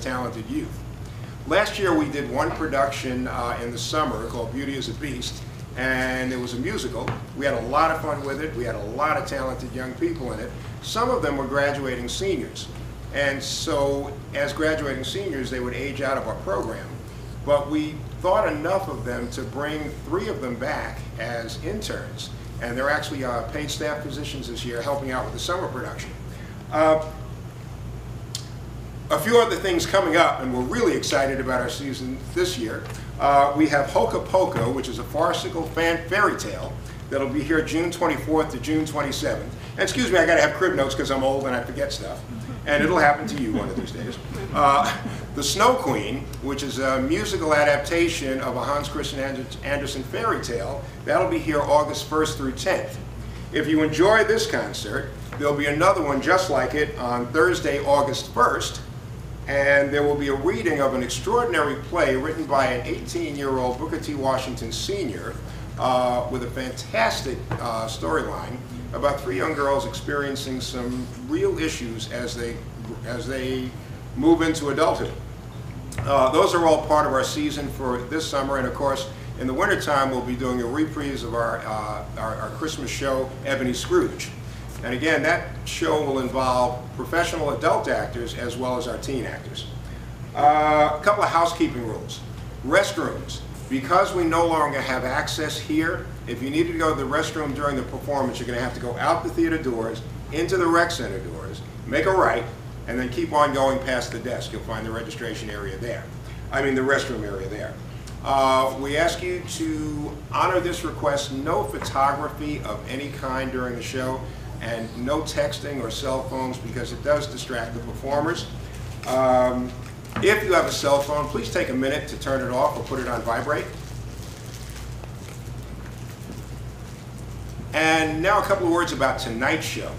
talented youth. Last year we did one production uh, in the summer called Beauty is a Beast, and it was a musical. We had a lot of fun with it. We had a lot of talented young people in it. Some of them were graduating seniors. And so as graduating seniors, they would age out of our program. But we thought enough of them to bring three of them back as interns. And they're actually uh, paid staff positions this year helping out with the summer production. Uh, a few other things coming up, and we're really excited about our season this year. Uh, we have Hoka Poka, which is a farcical fan fairy tale that'll be here June 24th to June 27th. And excuse me, I gotta have crib notes because I'm old and I forget stuff. And it'll happen to you one of these days. Uh, the Snow Queen, which is a musical adaptation of a Hans Christian Andersen fairy tale, that'll be here August 1st through 10th. If you enjoy this concert, there'll be another one just like it on Thursday, August 1st, and there will be a reading of an extraordinary play written by an 18-year-old Booker T. Washington senior uh, with a fantastic uh, storyline about three young girls experiencing some real issues as they, as they move into adulthood. Uh, those are all part of our season for this summer, and of course, in the wintertime, we'll be doing a reprise of our, uh, our, our Christmas show, Ebony Scrooge. And again, that show will involve professional adult actors as well as our teen actors. Uh, a couple of housekeeping rules. Restrooms. Because we no longer have access here, if you need to go to the restroom during the performance, you're going to have to go out the theater doors, into the rec center doors, make a right, and then keep on going past the desk. You'll find the registration area there. I mean the restroom area there. Uh, we ask you to honor this request, no photography of any kind during the show and no texting or cell phones because it does distract the performers. Um, if you have a cell phone, please take a minute to turn it off or put it on vibrate. And now a couple of words about tonight's show.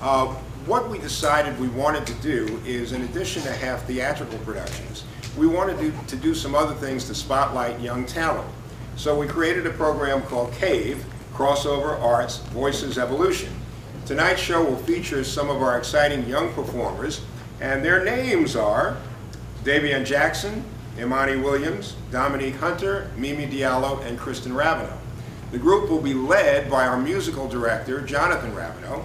Uh, what we decided we wanted to do is, in addition to have theatrical productions, we wanted to, to do some other things to spotlight young talent. So we created a program called CAVE, Crossover Arts Voices Evolution. Tonight's show will feature some of our exciting young performers, and their names are Davian Jackson, Imani Williams, Dominique Hunter, Mimi Diallo, and Kristen Ravenel. The group will be led by our musical director, Jonathan Ravenel,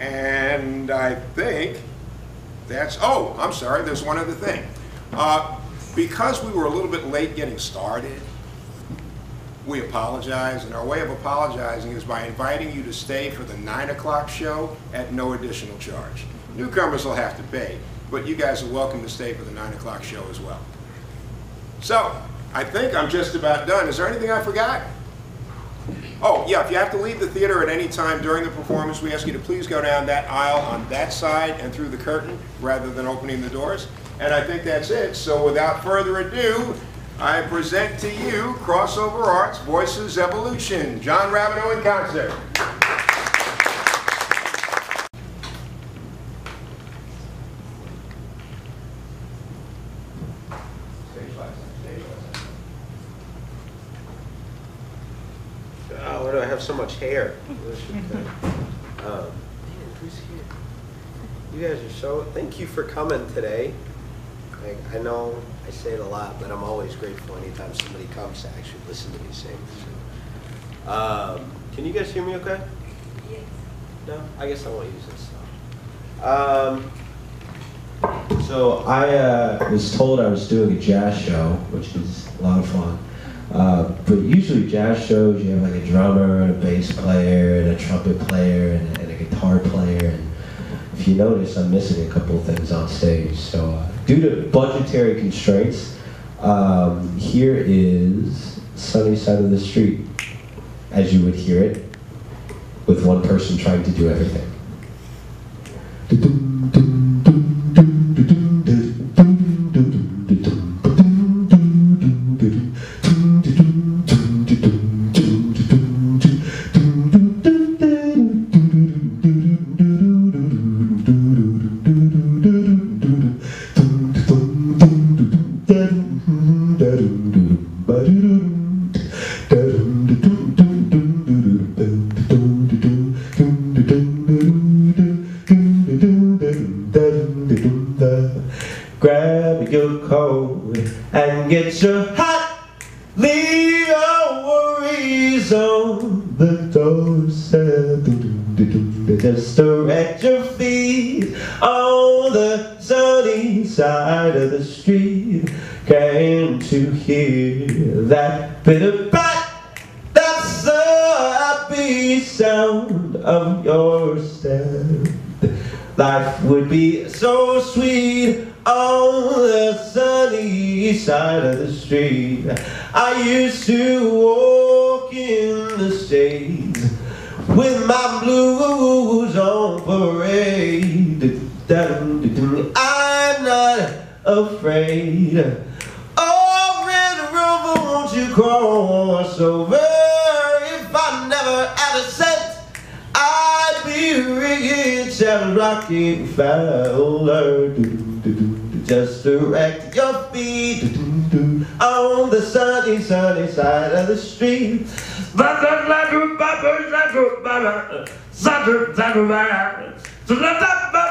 and I think that's, oh, I'm sorry, there's one other thing. Uh, because we were a little bit late getting started, we apologize, and our way of apologizing is by inviting you to stay for the 9 o'clock show at no additional charge. Newcomers will have to pay, but you guys are welcome to stay for the 9 o'clock show as well. So, I think I'm just about done. Is there anything I forgot? Oh, yeah, if you have to leave the theater at any time during the performance, we ask you to please go down that aisle on that side and through the curtain rather than opening the doors. And I think that's it. So without further ado, I present to you Crossover Arts Voices Evolution, John Ravenel in concert. Oh, why do I have so much hair? um, you guys are so, thank you for coming today. I, I know I say it a lot, but I'm always grateful anytime somebody comes to actually listen to me sing. So, um, can you guys hear me okay? Yes. No? I guess I won't use this. Um, so I uh, was told I was doing a jazz show, which is a lot of fun. Uh, but usually jazz shows, you have like a drummer and a bass player and a trumpet player and, and a guitar player. And if you notice, I'm missing a couple of things on stage. So uh, due to budgetary constraints, um, here is Sunny Side of the Street, as you would hear it, with one person trying to do everything. On the sunny side of the street. came to hear that bitter bat? That's the happy sound of your step. Life would be so sweet on the sunny side of the street. I used to walk in the shades with my blues on parade. I'm not afraid. Oh, Red Rover, won't you cross over? If I never had a cent, I'd be rich and rocking Fowler. Just direct your feet on the sunny, sunny side of the street.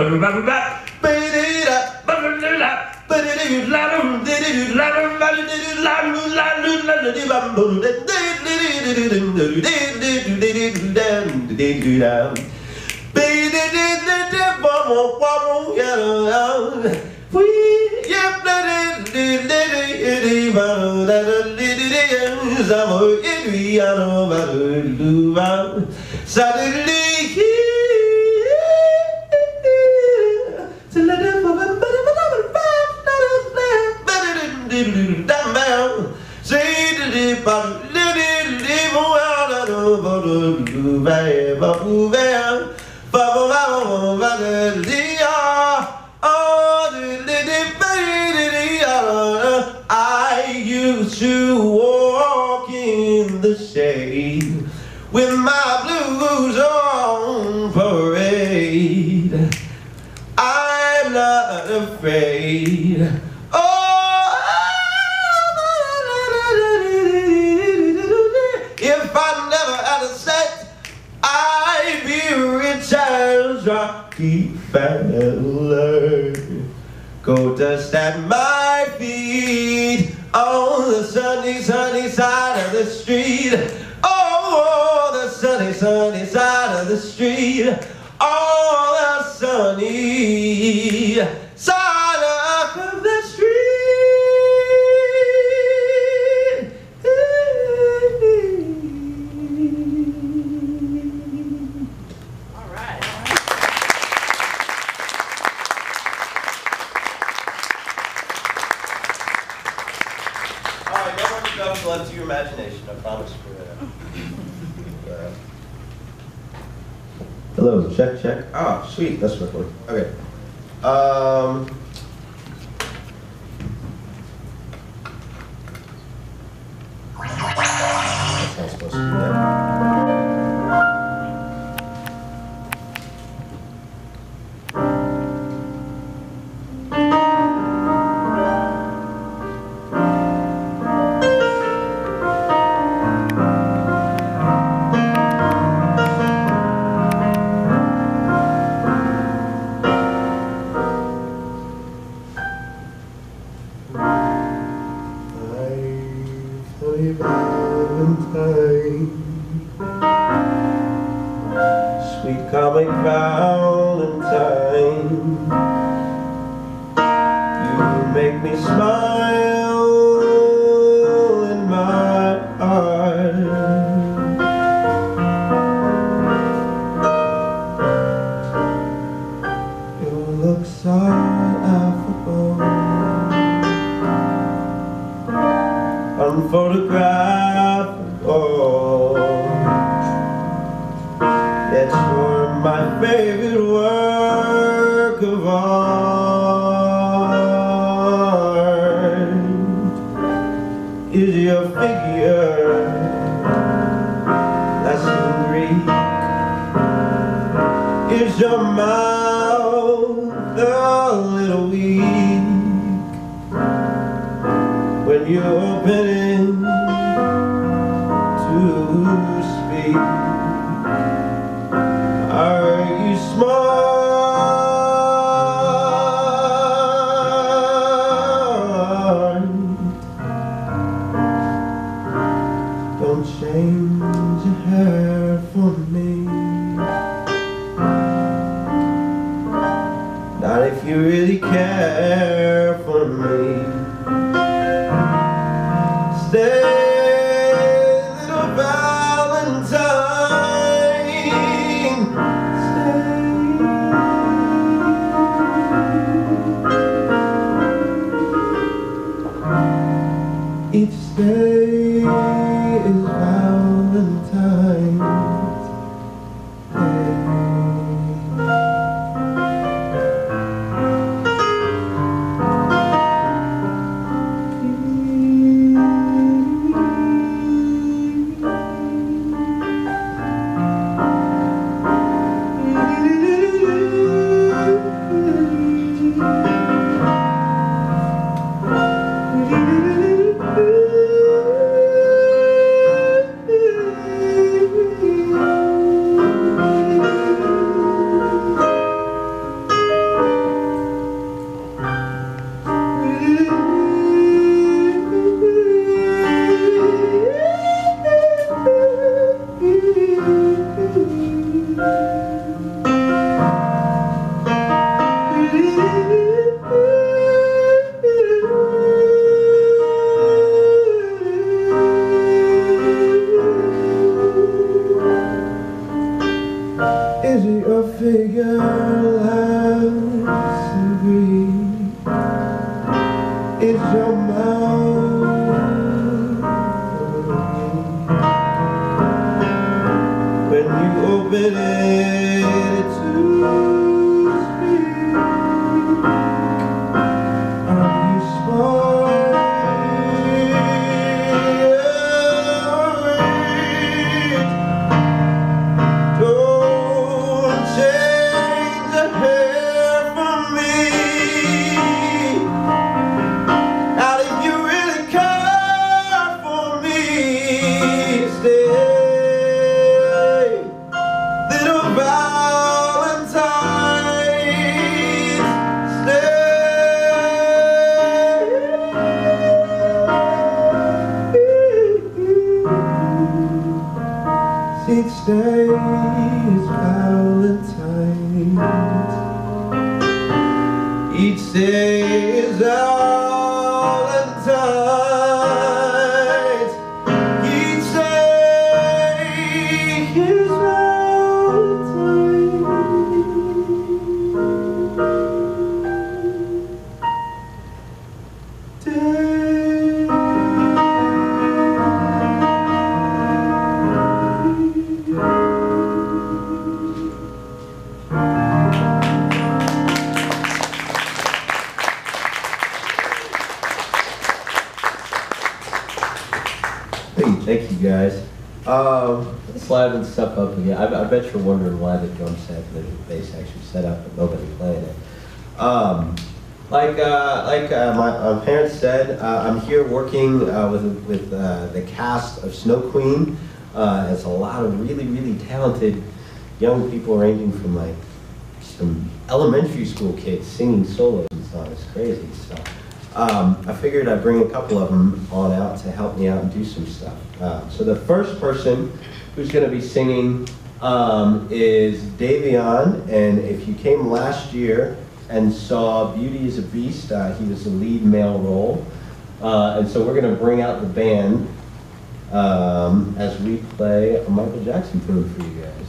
But I Rocky Fowler. Go dust at my feet on the sunny, sunny side of the street. Oh, the sunny, sunny side of the street. Oh, the sunny side of the street. All right. All right, no more jokes left to your imagination. I promise. For, uh, Hello, check, check. Ah, sweet, that's recording. Okay. Um. Sweet comic Valentine, you make me smile Is your figure less than Greek? Is your mouth a little weak when you Don't when you open it bet you're wondering why the drum set and the bass actually set up, but nobody playing it. Um, like uh, like uh, my, parents said, uh, I'm here working uh, with with uh, the cast of Snow Queen. It's a lot of really really talented young people, ranging from like some elementary school kids singing solos and stuff. It's crazy. So um, I figured I'd bring a couple of them on out to help me out and do some stuff. So the first person who's going to be singing um, is Davion, and if you came last year and saw Beauty is a Beast, uh, he was the lead male role. Uh, and so we're going to bring out the band um, as we play a Michael Jackson tune for you guys.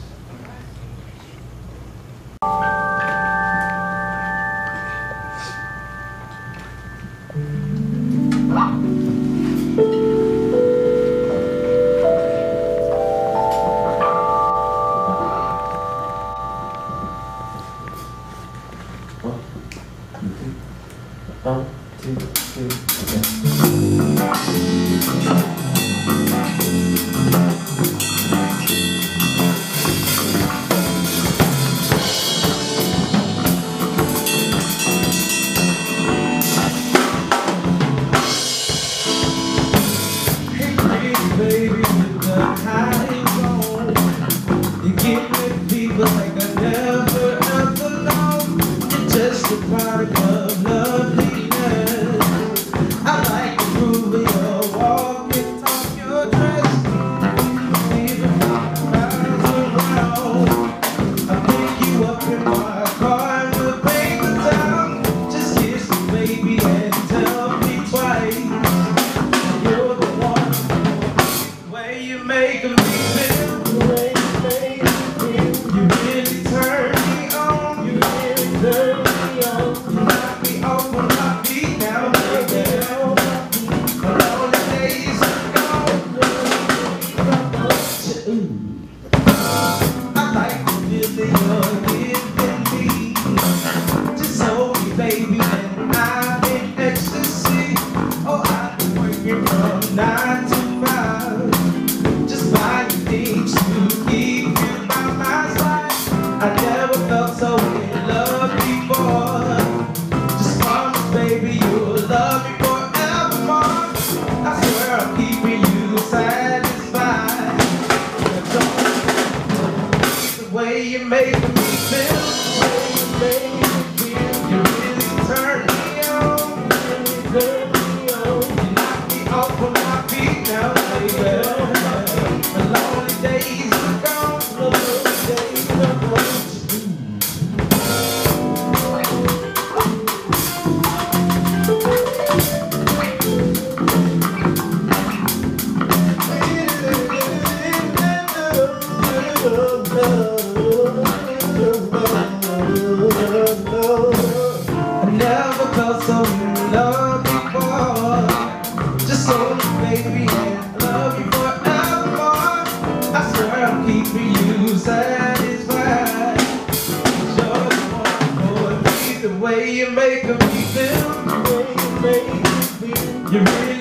Way you make me really